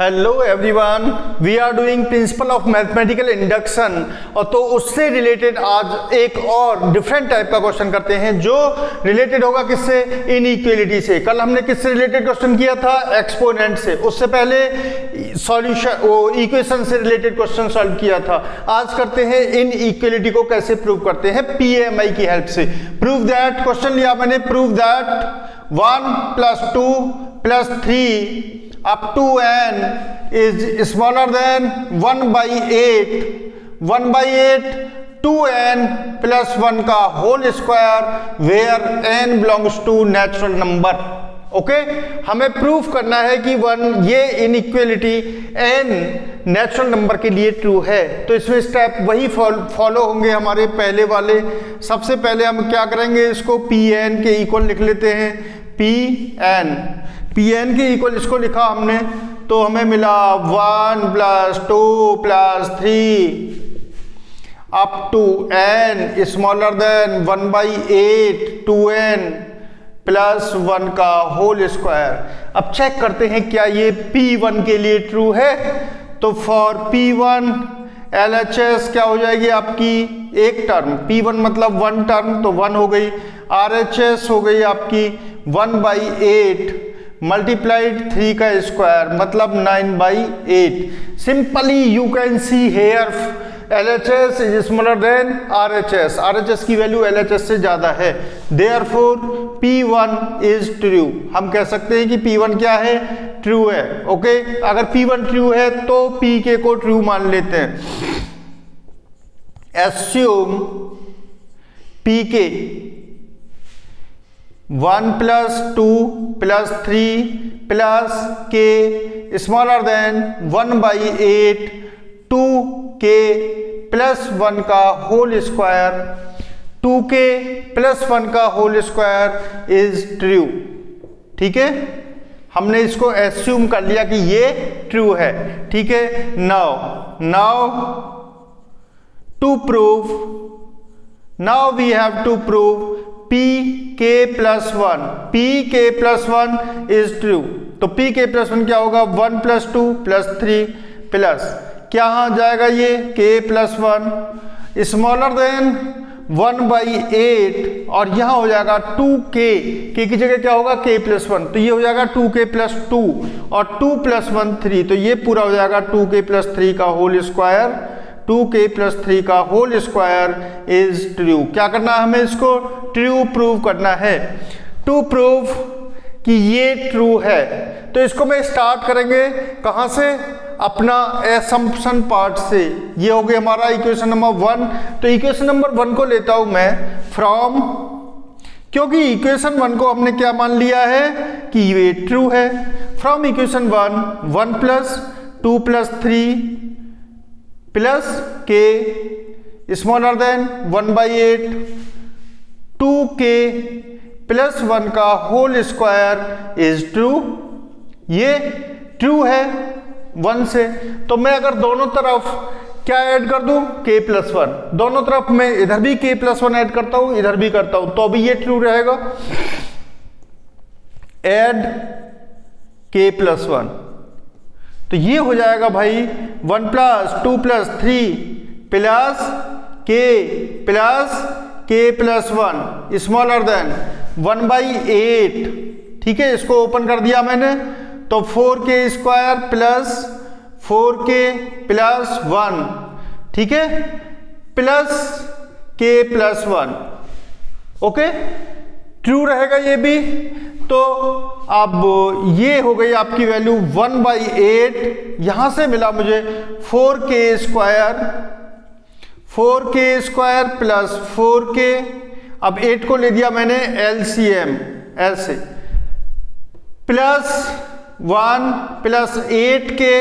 Hello everyone we are doing principle of mathematical induction और तो उससे रिलेटेड आज एक और डिफरेंट टाइप का क्वेश्चन करते हैं, जो रिलेटेड होगा किससे? इनइक्वलिटी से। कल हमने किससे रिलेटेड क्वेश्चन किया था? एक्सपोनेंट से। उससे पहले सॉल्यूशन वो इक्वेशन से रिलेटेड क्वेश्चन सॉल्व किया था। आज करते हैं इन इक्वलिटी को कैसे प्रूव करते हैं? पीएमआई की हेल्प से। प्रूव दैट क्वेश्चन लिया मैंने। Prove that one plus two plus three up to n is smaller than 1 by 8 1 by 8 2n plus 1 का whole square where n belongs to natural number okay हमें proof करना है कि one ये inequality n natural number के लिए true है। तो इसमें स्टेप वही फॉलो होंगे हमारे पहले वाले। सबसे पहले हम क्या करेंगे? इसको पी एन के इक्वल लिख लेते हैं। पी एन पी एन के इक्वल इसको लिखा हमने तो हमें मिला one plus two plus three up to N smaller than one by eight two N plus one का होल स्क्वायर अब चेक करते हैं क्या ये पी वन के लिए ट्रू है? तो for P one L H S क्या हो जाएगी आपकी? एक टर्म पी वन मतलब वन टर्म तो वन हो गई। एस हो गई आपकी one by eight multiplied three का स्क्वायर मतलब nine by eight simply you can see here L H S is smaller than R H S R H S की वैल्यू एल एच एस से ज़्यादा है। Therefore P one is true हम कह सकते हैं कि पी वन क्या है? ट्रू है ओके okay? अगर पी वन ट्रू है तो पी के को ट्रू मान लेते हैं। Assume P K one plus two plus three plus K smaller than one by eight two K plus one का whole square two K plus one का होल स्क्वायर इज़ ट्रू ठीक है? हमने इसको एस्यूम कर लिया कि ये ट्रू है। ठीक है? Now now to prove now we have to prove P K plus one P K plus one is true तो पी के प्लस वन क्या होगा? One plus two plus three plus क्या आ जाएगा ये? K plus one smaller than one by eight और यहाँ हो जाएगा टू के के की जगह क्या होगा? के प्लस वन तो ये हो जाएगा टू के प्लस टू और टू प्लस वन थ्री तो ये पूरा हो जाएगा टू के प्लस थ्री का whole square two K plus three का होल स्क्वायर इज़ ट्रू क्या करना है हमें इसको? ट्रू प्रूव करना है। टू प्रूव कि ये ट्रू है। तो इसको मैं स्टार्ट करेंगे। कहाँ से? अपना एसम्पशन पार्ट से। ये हो गया हमारा इक्वेशन नंबर वन तो इक्वेशन नंबर वन को लेता हूँ मैं फ्रॉम क्योंकि इक्वेशन वन को हमने क्या मान लिया है? कि ये ट्रू है। From equation one one plus two plus three plus K smaller than one by eight two K plus one का होल स्क्वायर इज़ ट्रू ये ट्रू है वन से। तो मैं अगर दोनों तरफ़ क्या ऐड कर दूँ? k प्लस वन दोनों तरफ़ मैं इधर भी k प्लस वन ऐड करता हूँ, इधर भी करता हूँ। तो अभी ये ट्रू रहेगा। एड k प्लस वन तो ये हो जाएगा भाई one plus two plus three plus K plus K plus one smaller than one by eight ठीक है, इसको ओपन कर दिया मैंने। तो four K square plus four K plus one ठीक है? प्लस के प्लस वन ओके ट्रू रहेगा ये भी। तो अब ये हो गई आपकी वैल्यू वन बाई एट। यहाँ से मिला मुझे four K square, four K square plus four K. अब एट को ले दिया मैंने एल सी। एम ऐसे plus one, plus eight K,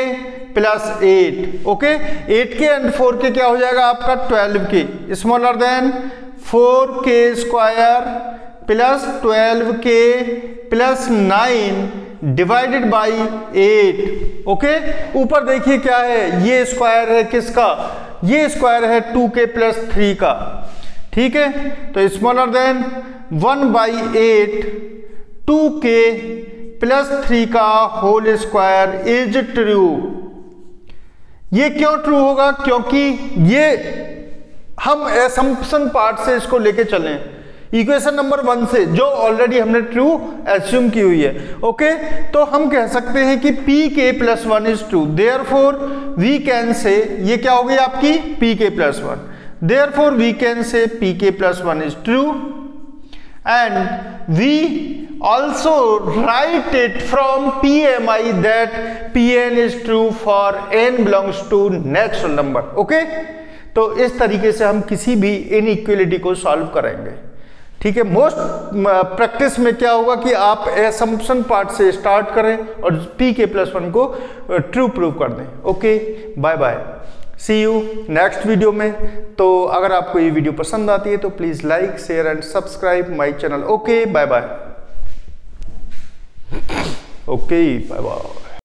plus eight, okay? Eight K and four K क्या हो जाएगा आपका? Twelve K. Smaller than four K square plus twelve K plus nine divided by eight. Okay? ऊपर देखिए क्या है, ये स्क्वायर है किसका? ये स्क्वायर है टू के प्लस थ्री का। ठीक है? तो smaller than one by eight to k plus three का होल स्क्वायर इज़ ट्रू। ये क्यों ट्रू होगा? क्योंकि ये हम एसम्पशन पार्ट से इसको लेके चलें। इक्वेशन नंबर वन से, जो ऑलरेडी हमने ट्रू एज्यूम की हुई है ओके तो हम कह सकते हैं कि P k plus one is true therefore we can say ये क्या हो गई आपकी? P k plus one therefore we can say P k plus one is true and we also write it from PMI that Pn is true for n belongs to natural number, okay? तो इस तरीके से हम किसी भी inequality को solve करेंगे ठीक है मोस्ट प्रैक्टिस में क्या होगा कि आप एसम्पशन पार्ट से स्टार्ट करें और पी के प्लस वन को ट्रू प्रूव कर दें। Okay bye bye see you next video में. तो अगर आपको ये वीडियो पसंद आती है तो please like share and subscribe my channel okay bye bye okay bye bye